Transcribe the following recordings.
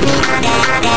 み上げ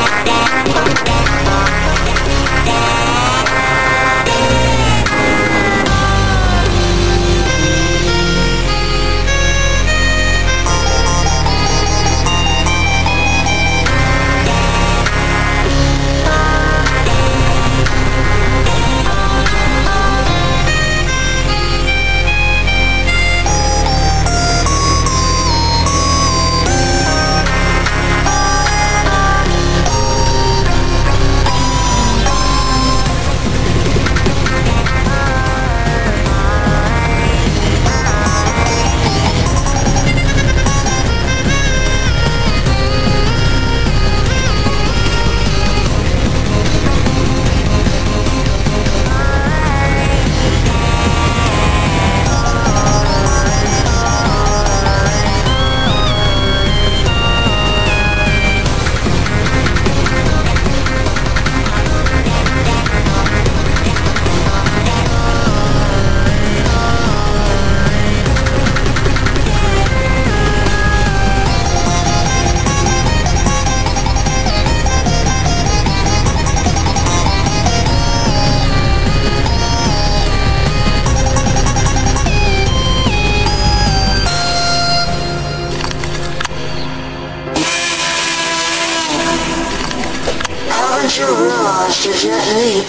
Haven't you realized it yet, Lee?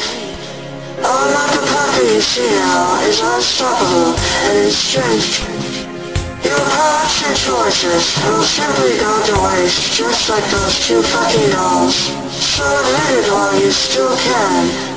Our love for puppy you see now is unstoppable and it's strange. Your past and choices will simply go to waste just like those two fucking dolls. So admit it while you still can.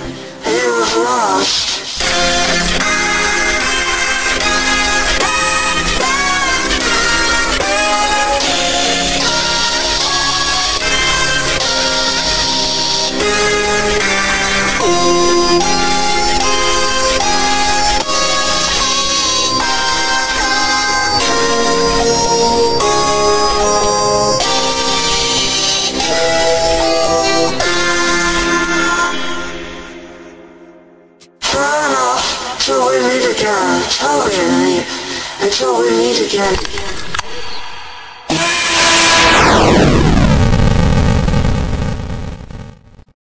Till we meet again. Tell me, until we meet again.